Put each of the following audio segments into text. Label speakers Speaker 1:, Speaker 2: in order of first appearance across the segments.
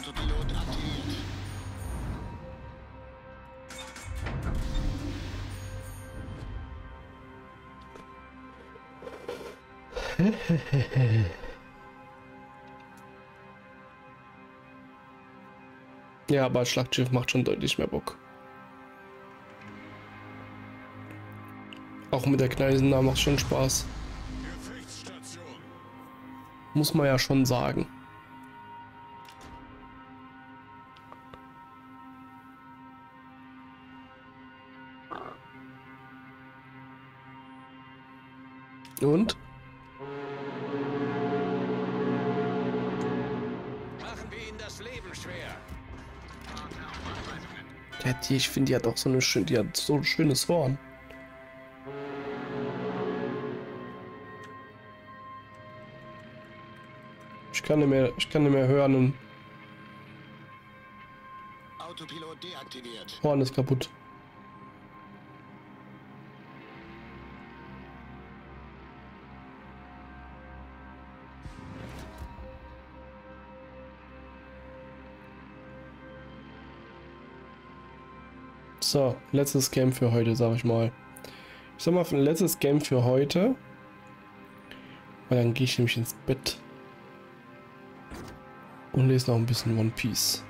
Speaker 1: Autopilot aktiviert.
Speaker 2: Ja, aber Schlachtschiff macht schon deutlich mehr Bock. Auch mit der kleinen macht schon Spaß. Muss man ja schon sagen. Und?
Speaker 1: Machen wir ihnen das Leben schwer.
Speaker 2: Ja, die, ich finde, die hat auch so eine schön, die hat so ein schönes Horn. Ich kann nicht mehr, ich kann nicht mehr hören
Speaker 1: Autopilot deaktiviert.
Speaker 2: Horn ist kaputt. So, letztes Game für heute, sag ich mal. Ich sag mal, letztes Game für heute. Weil dann gehe ich nämlich ins Bett. Und lese noch ein bisschen One Piece.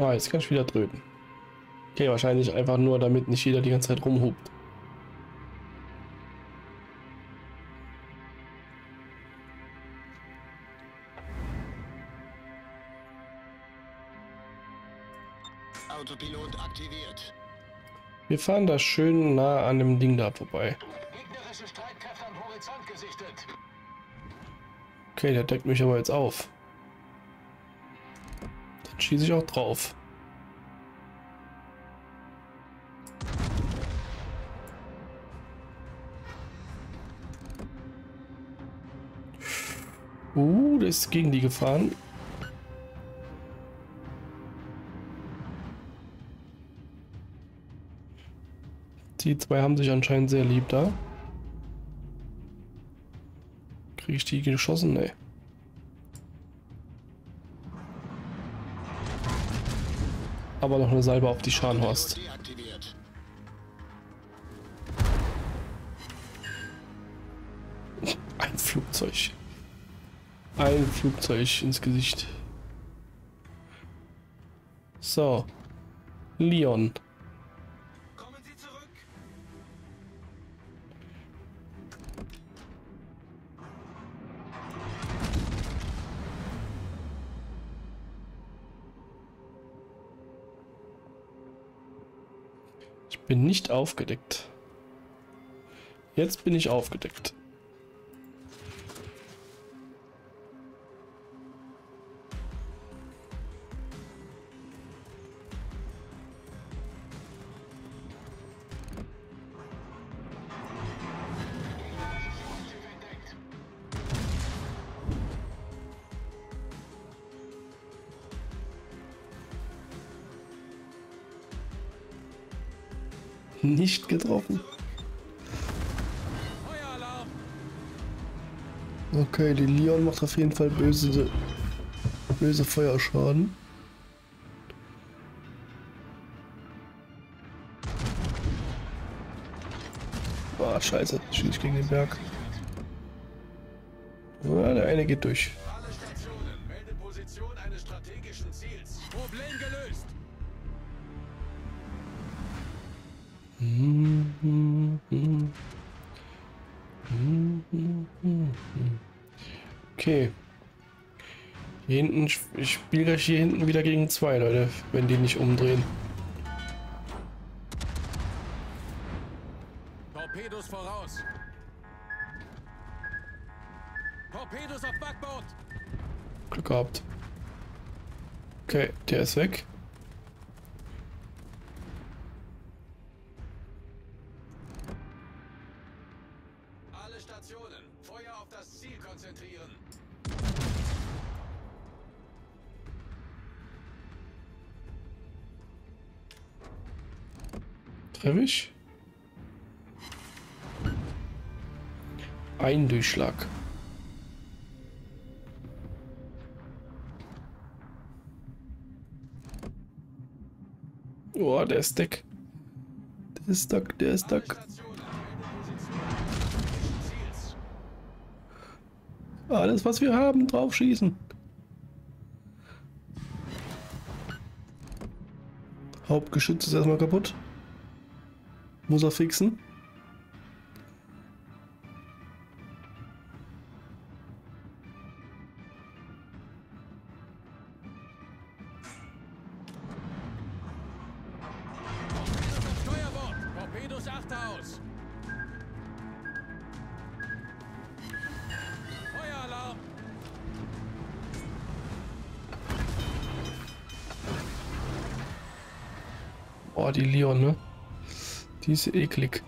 Speaker 2: Ah, jetzt kann ich wieder tröten. Okay, wahrscheinlich einfach nur, damit nicht jeder die ganze Zeit rumhupt.
Speaker 1: Autopilot aktiviert.
Speaker 2: Wir fahren da schön nah an dem Ding da vorbei.
Speaker 1: Gegnerische Streitkräfte am Horizont gesichtet.
Speaker 2: Okay, der deckt mich aber jetzt auf. Schieße ich auch drauf. Uh, der ist gegen die gefahren. Die zwei haben sich anscheinend sehr lieb da. Kriege ich die geschossen? Nee. Aber noch eine Salbe auf die Scharnhorst. Ein Flugzeug. Ein Flugzeug ins Gesicht. So. Leon. Nicht aufgedeckt. Jetzt bin ich aufgedeckt. Nicht getroffen. Okay, die Leon macht auf jeden Fall böse, böse Feuerschaden. Boah, scheiße, schieße gegen den Berg. Ja, der eine geht durch. Okay. Hier hinten, ich spiele gleich hier hinten wieder gegen zwei Leute, wenn die nicht umdrehen.
Speaker 1: Torpedos voraus. Torpedos auf Backbord.
Speaker 2: Glück gehabt. Okay, der ist weg. Ich? Ein Durchschlag. Oh, der ist dick. Der ist stuck, der ist stuck. Alles, was wir haben, drauf schießen. Hauptgeschütz ist erstmal kaputt. Muss er fixen. Oh, die Leon, ne? Die ist eklig.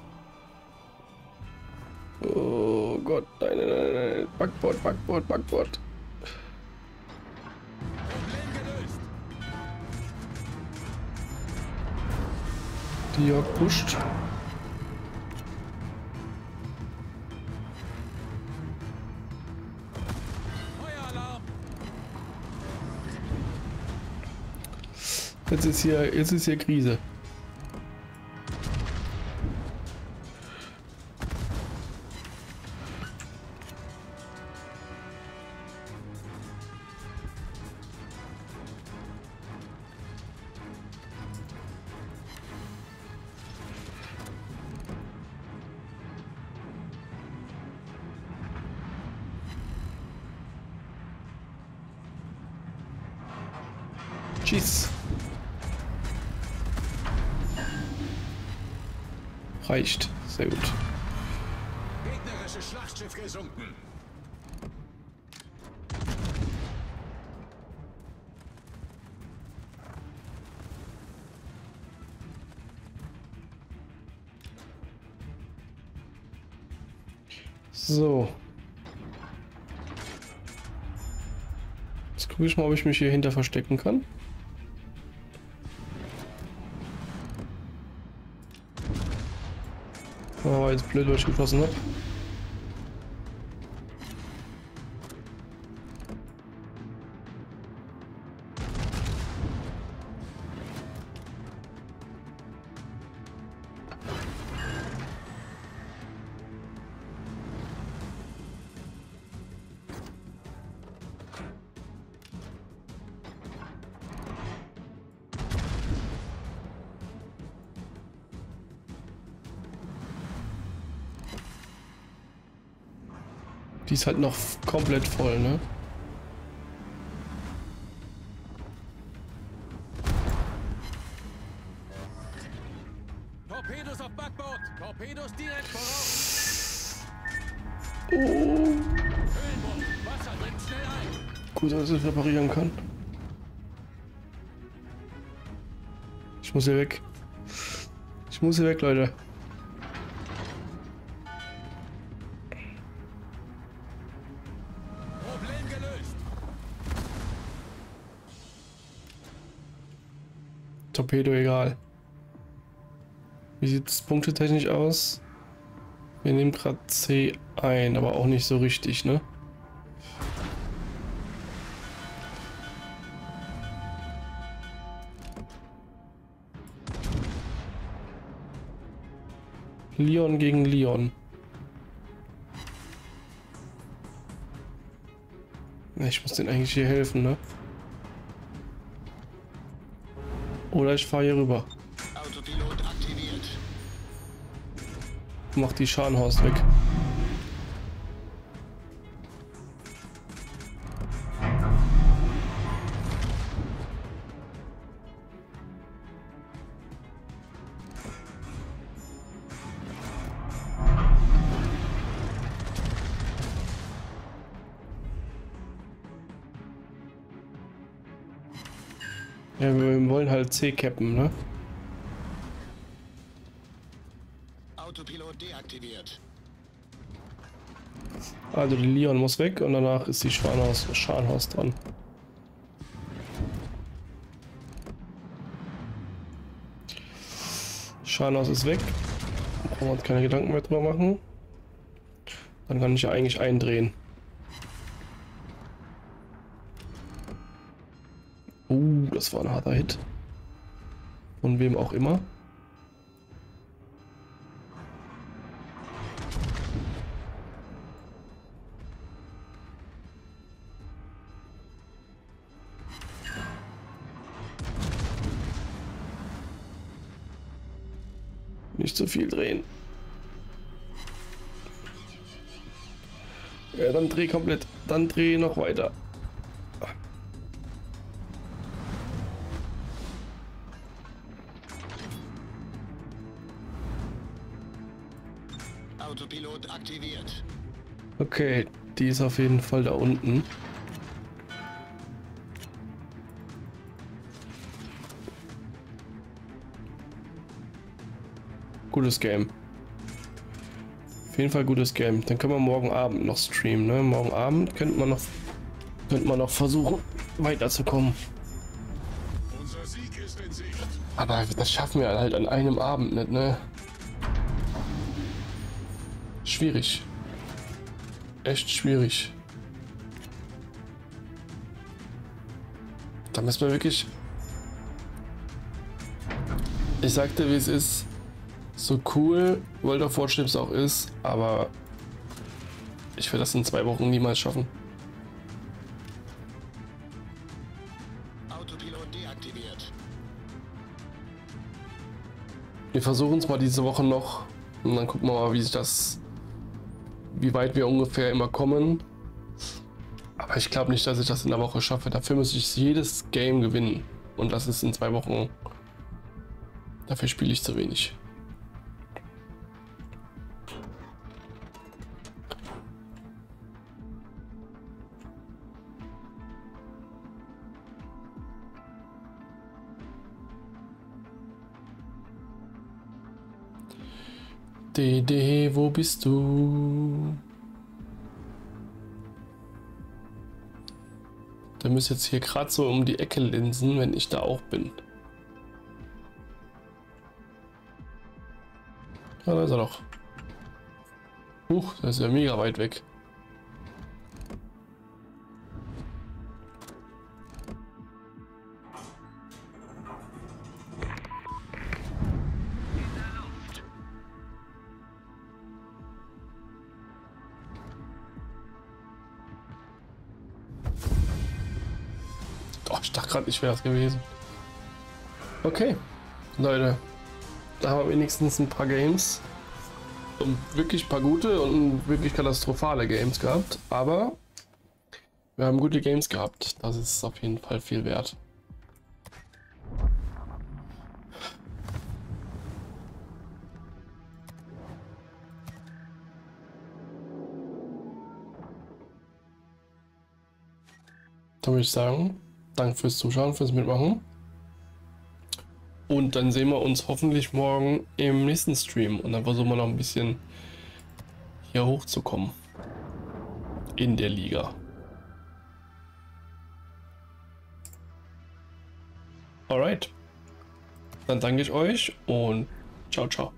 Speaker 2: Oh Gott, nein, nein, nein, nein. Backboard, Backboard, Backboard. Die Jörg pusht. Jetzt ist hier, jetzt ist hier Krise. Tschüss. Reicht. Sehr gut.
Speaker 1: Gegnerisches Schlachtschiff gesunken!
Speaker 2: So. Jetzt gucke ich mal, ob ich mich hier hinter verstecken kann. Jetzt blöd, weil ich geschossen habe. Ist halt noch komplett voll, ne?
Speaker 1: Torpedos auf Backbord! Torpedos direkt voraus!
Speaker 2: Oh.
Speaker 1: Wasser dringt schnell ein!
Speaker 2: Gut, dass ich es reparieren kann. Ich muss hier weg. Ich muss hier weg, Leute. Torpedo egal. Wie sieht es punktetechnisch aus? Wir nehmen gerade C ein, aber auch nicht so richtig, ne? Leon gegen Leon. Ich muss den eigentlich hier helfen, ne? Oder ich fahre hier rüber.
Speaker 3: Autopilot aktiviert.
Speaker 2: Mach die Scharnhorst weg. Ja, wir wollen halt C cappen, ne?
Speaker 3: Autopilot deaktiviert.
Speaker 2: Also die Leon muss weg und danach ist die Scharnhaus, Scharnhaus dran. Scharnhaus ist weg. Brauchen wir uns keine Gedanken mehr drüber machen. Dann kann ich ja eigentlich eindrehen. Das war ein harter Hit. Von wem auch immer. Nicht zu viel drehen. Ja, dann dreh komplett. Dann dreh noch weiter.
Speaker 3: Autopilot aktiviert.
Speaker 2: Okay, die ist auf jeden Fall da unten. Gutes Game. Auf jeden Fall gutes Game. Dann können wir morgen Abend noch streamen. Ne? Morgen Abend könnte man noch, könnte man noch versuchen, weiterzukommen. Aber das schaffen wir halt an einem Abend nicht, ne? Schwierig. Echt schwierig. Da müssen wir wirklich. Ich sagte, wie es ist. So cool World of Warships auch ist, aber ich werde das in zwei Wochen niemals schaffen.
Speaker 3: Autopilot deaktiviert.
Speaker 2: Wir versuchen es mal diese Woche noch und dann gucken wir mal, wie sich das, wie weit wir ungefähr immer kommen. Aber ich glaube nicht, dass ich das in der Woche schaffe. Dafür müsste ich jedes Game gewinnen und das ist in zwei Wochen. Dafür spiele ich zu wenig. Dede, wo bist du? Der müsste jetzt hier gerade so um die Ecke linsen, wenn ich da auch bin. Ja, da ist er doch. Huch, der ist ja mega weit weg. Oh, ich dachte gerade, ich wäre es gewesen. Okay, Leute, da haben wir wenigstens ein paar Games. Und wirklich ein paar gute und wirklich katastrophale Games gehabt. Aber wir haben gute Games gehabt. Das ist auf jeden Fall viel wert. Dann würde ich sagen, danke fürs Zuschauen, fürs Mitmachen. Und dann sehen wir uns hoffentlich morgen im nächsten Stream. Und dann versuchen wir noch ein bisschen hier hochzukommen. In der Liga. Alright. Dann danke ich euch und ciao, ciao.